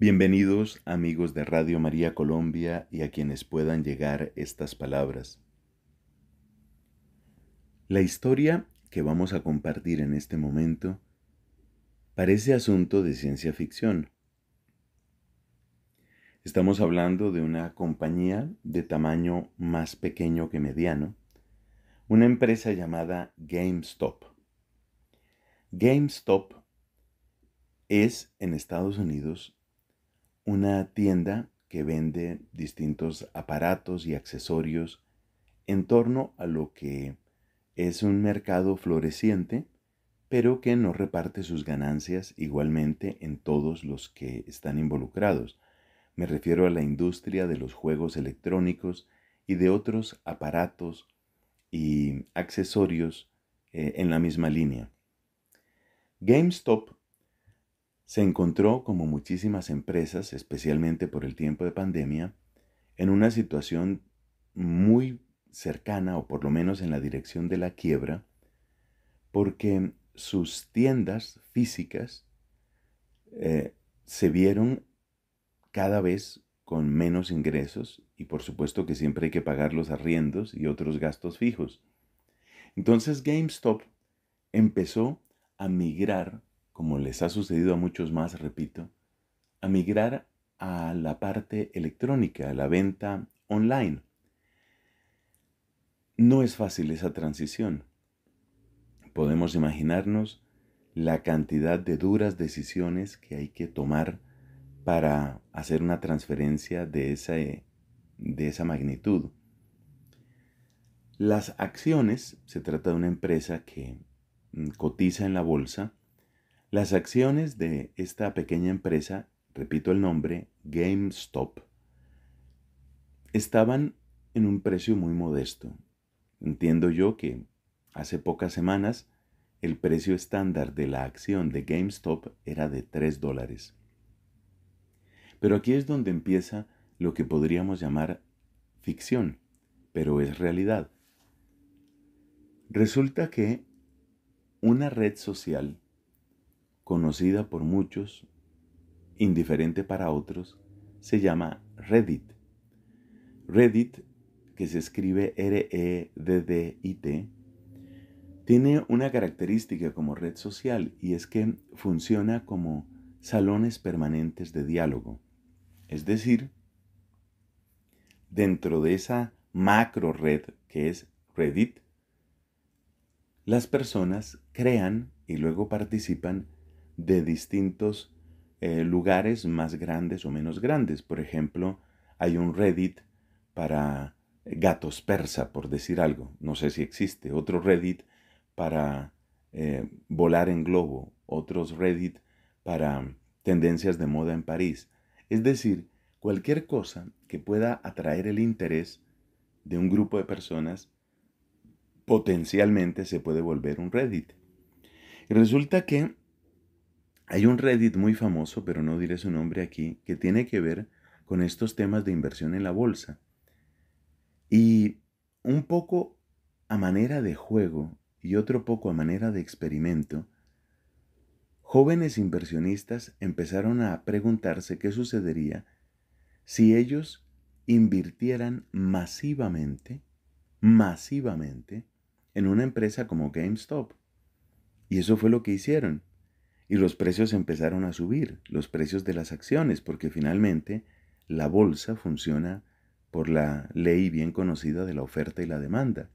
Bienvenidos amigos de Radio María Colombia y a quienes puedan llegar estas palabras. La historia que vamos a compartir en este momento parece asunto de ciencia ficción. Estamos hablando de una compañía de tamaño más pequeño que mediano, una empresa llamada GameStop. GameStop es en Estados Unidos una tienda que vende distintos aparatos y accesorios en torno a lo que es un mercado floreciente, pero que no reparte sus ganancias igualmente en todos los que están involucrados. Me refiero a la industria de los juegos electrónicos y de otros aparatos y accesorios eh, en la misma línea. GameStop se encontró, como muchísimas empresas, especialmente por el tiempo de pandemia, en una situación muy cercana, o por lo menos en la dirección de la quiebra, porque sus tiendas físicas eh, se vieron cada vez con menos ingresos y por supuesto que siempre hay que pagar los arriendos y otros gastos fijos. Entonces GameStop empezó a migrar como les ha sucedido a muchos más, repito, a migrar a la parte electrónica, a la venta online. No es fácil esa transición. Podemos imaginarnos la cantidad de duras decisiones que hay que tomar para hacer una transferencia de esa, de esa magnitud. Las acciones, se trata de una empresa que mm, cotiza en la bolsa, las acciones de esta pequeña empresa, repito el nombre, GameStop, estaban en un precio muy modesto. Entiendo yo que hace pocas semanas el precio estándar de la acción de GameStop era de 3 dólares. Pero aquí es donde empieza lo que podríamos llamar ficción, pero es realidad. Resulta que una red social conocida por muchos, indiferente para otros, se llama Reddit. Reddit, que se escribe R-E-D-D-I-T, tiene una característica como red social y es que funciona como salones permanentes de diálogo. Es decir, dentro de esa macro red que es Reddit, las personas crean y luego participan de distintos eh, lugares más grandes o menos grandes. Por ejemplo, hay un Reddit para gatos persa, por decir algo. No sé si existe. Otro Reddit para eh, volar en globo. Otros Reddit para tendencias de moda en París. Es decir, cualquier cosa que pueda atraer el interés de un grupo de personas potencialmente se puede volver un Reddit. Y resulta que hay un Reddit muy famoso, pero no diré su nombre aquí, que tiene que ver con estos temas de inversión en la bolsa. Y un poco a manera de juego y otro poco a manera de experimento, jóvenes inversionistas empezaron a preguntarse qué sucedería si ellos invirtieran masivamente, masivamente, en una empresa como GameStop. Y eso fue lo que hicieron. Y los precios empezaron a subir, los precios de las acciones, porque finalmente la bolsa funciona por la ley bien conocida de la oferta y la demanda.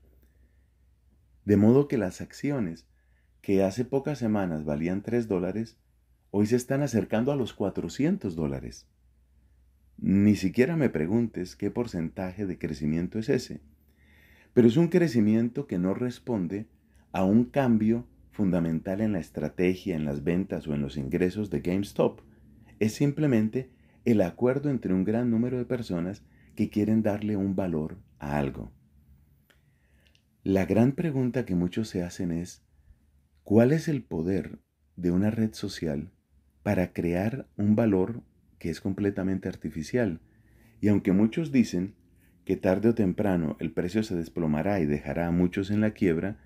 De modo que las acciones que hace pocas semanas valían 3 dólares, hoy se están acercando a los 400 dólares. Ni siquiera me preguntes qué porcentaje de crecimiento es ese, pero es un crecimiento que no responde a un cambio fundamental en la estrategia, en las ventas o en los ingresos de GameStop. Es simplemente el acuerdo entre un gran número de personas que quieren darle un valor a algo. La gran pregunta que muchos se hacen es, ¿cuál es el poder de una red social para crear un valor que es completamente artificial? Y aunque muchos dicen que tarde o temprano el precio se desplomará y dejará a muchos en la quiebra,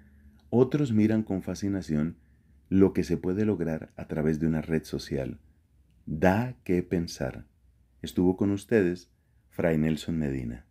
otros miran con fascinación lo que se puede lograr a través de una red social. da que pensar. Estuvo con ustedes Fray Nelson Medina.